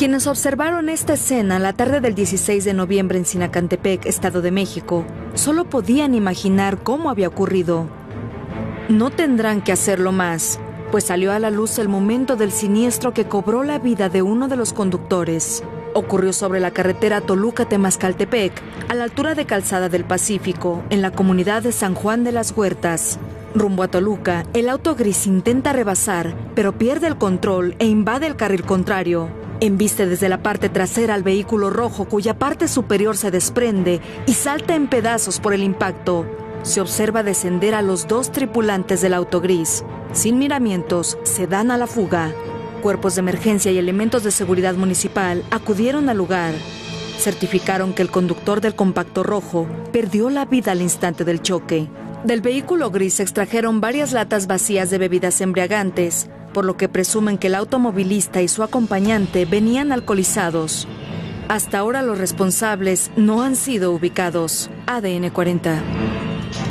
Quienes observaron esta escena la tarde del 16 de noviembre en Sinacantepec, Estado de México, solo podían imaginar cómo había ocurrido. No tendrán que hacerlo más, pues salió a la luz el momento del siniestro que cobró la vida de uno de los conductores. Ocurrió sobre la carretera Toluca-Temascaltepec, a la altura de Calzada del Pacífico, en la comunidad de San Juan de las Huertas. Rumbo a Toluca, el auto gris intenta rebasar, pero pierde el control e invade el carril contrario. Embiste desde la parte trasera al vehículo rojo cuya parte superior se desprende y salta en pedazos por el impacto. Se observa descender a los dos tripulantes del auto gris. Sin miramientos, se dan a la fuga. Cuerpos de emergencia y elementos de seguridad municipal acudieron al lugar. Certificaron que el conductor del compacto rojo perdió la vida al instante del choque. Del vehículo gris se extrajeron varias latas vacías de bebidas embriagantes, por lo que presumen que el automovilista y su acompañante venían alcoholizados. Hasta ahora los responsables no han sido ubicados. ADN 40.